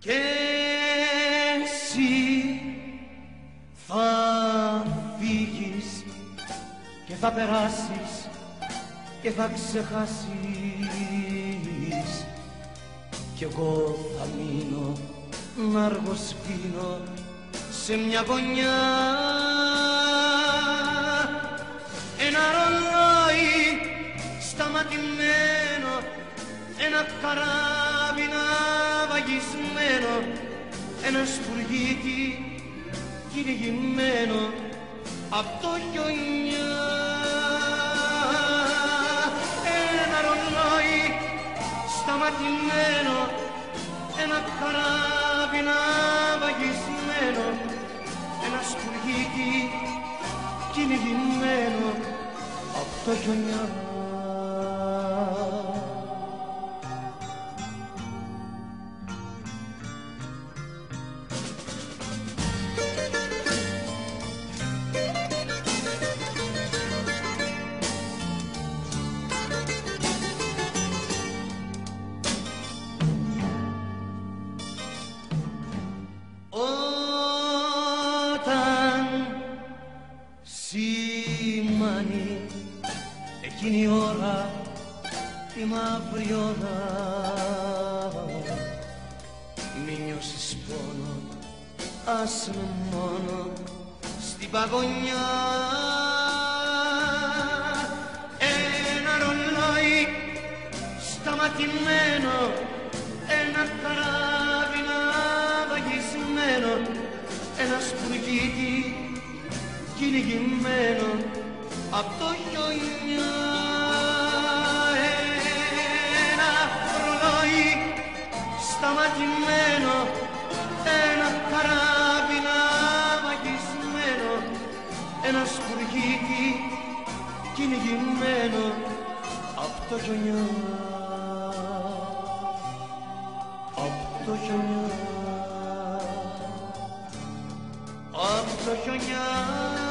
Και εσύ θα φύγεις και θα περάσεις και θα ξεχάσεις. Κι εγώ θα μείνω να αργοσπίνω σε μια γωνιά. Ένα ρολόι σταματημένο ένα καράβι βαγισμένο ένας σπουργίτι κυνηγημένο απ' το χιονιά. Ένα ρολόι σταματημένο ένα καράβι βαγισμένο ένας σπουργίτι κυνηγημένο απ' το χιονιά εκείνη η ώρα τη μαύρη ώρα μη νιώσεις πόνο ας με μόνο στην παγωνιά. Ένα ρολόι σταματημένο ένα καράβι βαγισμένο ένα σπουργίτι κυνηγημένο απ' το χιονιά ένα ρολόι σταματημένο ένα καράβι βαγισμένο ένα σπουργίτι κυνηγημένο απ' το χιονιά απ' το χιονιά απ' το χιονιά